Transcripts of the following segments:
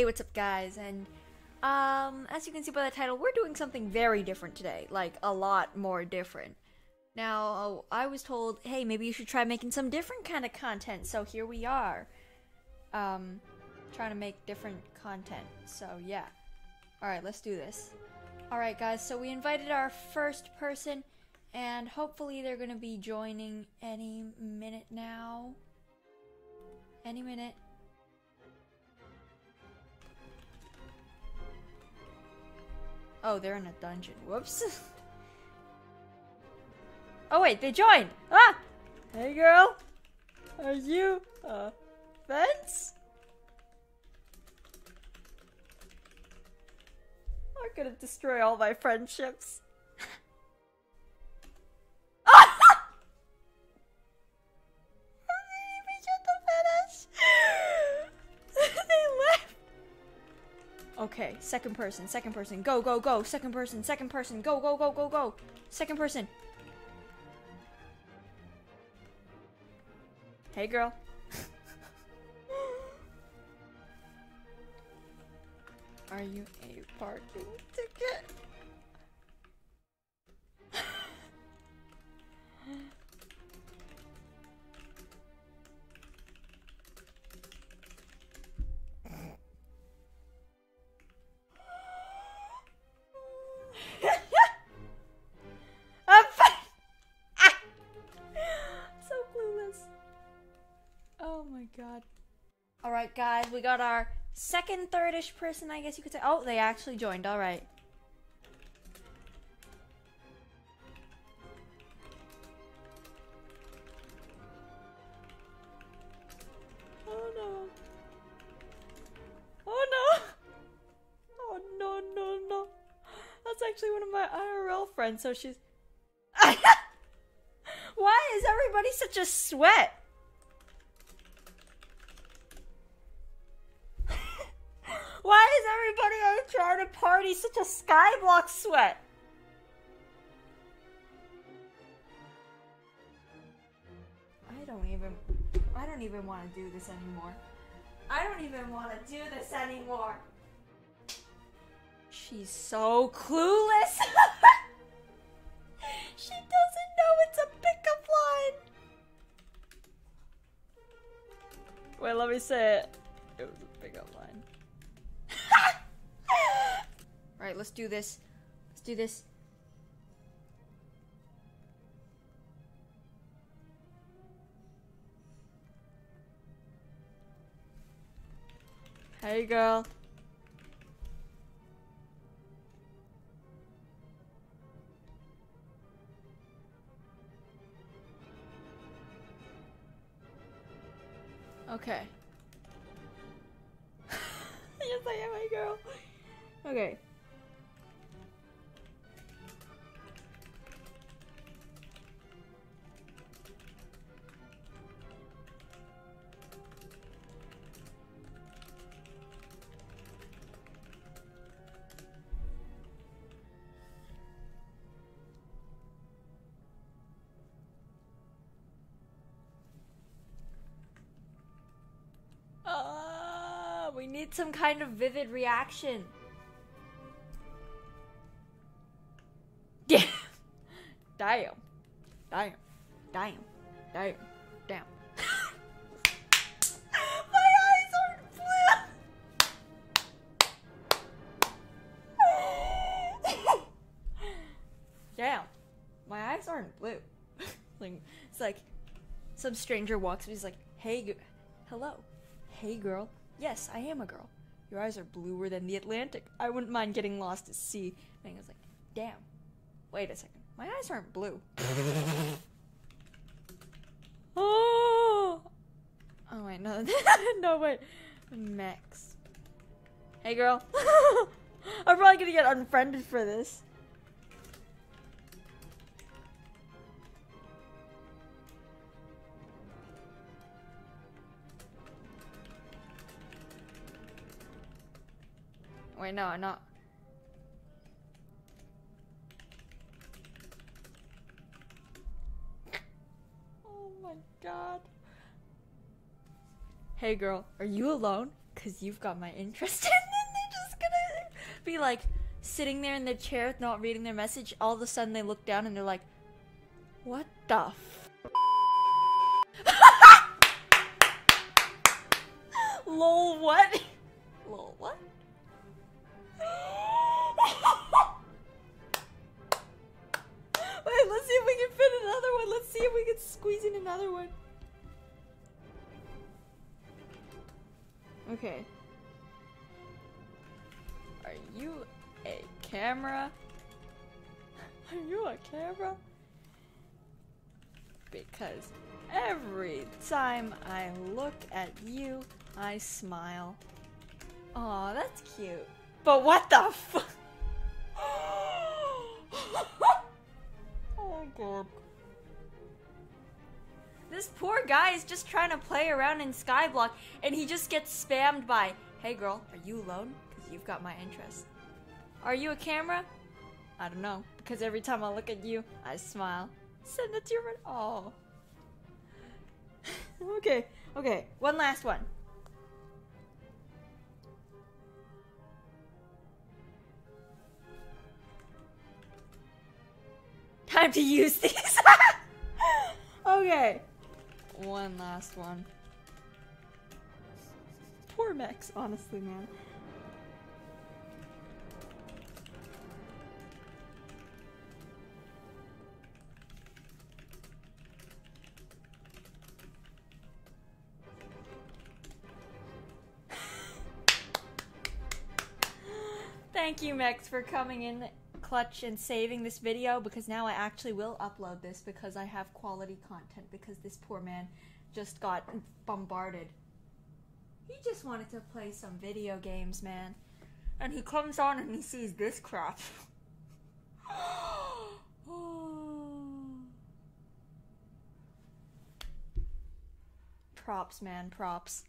Hey, what's up, guys? And um, as you can see by the title, we're doing something very different today, like a lot more different. Now, I was told, hey, maybe you should try making some different kind of content. So here we are, um, trying to make different content. So yeah, all right, let's do this. All right, guys. So we invited our first person, and hopefully they're gonna be joining any minute now. Any minute. Oh, they're in a dungeon. Whoops. oh wait, they joined. Ah! Hey girl. Are you a fence? I'm gonna destroy all my friendships. Okay, second person, second person, go, go, go, second person, second person, go, go, go, go, go, second person. Hey, girl. Are you a parking ticket? God. Alright, guys, we got our second, thirdish person, I guess you could say. Oh, they actually joined. Alright. Oh no. Oh no. Oh no, no, no. That's actually one of my IRL friends, so she's. Why is everybody such a sweat? Trying to party such a skyblock sweat? I don't even I don't even want to do this anymore. I don't even want to do this anymore. She's so clueless. she doesn't know it's a pickup line. Wait, let me say it. It was a pickup line. Alright, let's do this. Let's do this. Hey, girl. Okay. yes, I am a girl. Okay. Need some kind of vivid reaction. Yeah. Damn. Damn. Damn. Damn. Damn. My eyes aren't blue. Damn. My eyes aren't blue. like it's like some stranger walks and he's like, "Hey, hello." Hey, girl. Yes, I am a girl. Your eyes are bluer than the Atlantic. I wouldn't mind getting lost at sea. Was like, damn. Wait a second. My eyes aren't blue. oh! Oh, wait, no. no, wait. Max. Hey, girl. I'm probably gonna get unfriended for this. No, not. Oh my god. Hey girl, are you alone? cause you've got my interest. And then they're just gonna be like sitting there in their chair, not reading their message. All of a sudden, they look down and they're like, "What the?" F-? Lol, what? Lol, what? Wait, let's see if we can fit another one. Let's see if we can squeeze in another one. Okay. Are you a camera? Are you a camera? Because every time I look at you, I smile. Aw, that's cute. But what the f- Oh god. This poor guy is just trying to play around in Skyblock and he just gets spammed by, Hey girl, are you alone? Because you've got my interest. Are you a camera? I don't know. Because every time I look at you, I smile. Send it to your Oh. okay, okay. One last one. Time to use these. okay. One last one. Poor Max, honestly, man. Thank you, Mekzz, for coming in clutch and saving this video because now I actually will upload this because I have quality content because this poor man just got bombarded. He just wanted to play some video games, man. And he comes on and he sees this crap. props, man, props.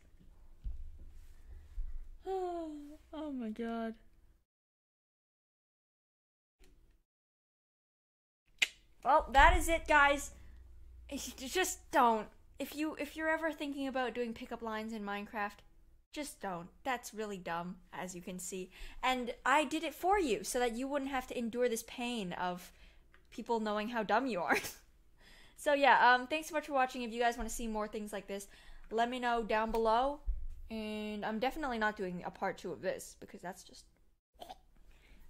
oh my god. Well, that is it, guys. Just don't. If you if you're ever thinking about doing pickup lines in Minecraft, just don't. That's really dumb, as you can see. And I did it for you so that you wouldn't have to endure this pain of people knowing how dumb you are. so yeah, um thanks so much for watching. If you guys want to see more things like this, let me know down below. And I'm definitely not doing a part 2 of this because that's just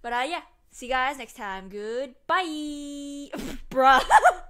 But uh yeah, See you guys next time. Goodbye. Bruh.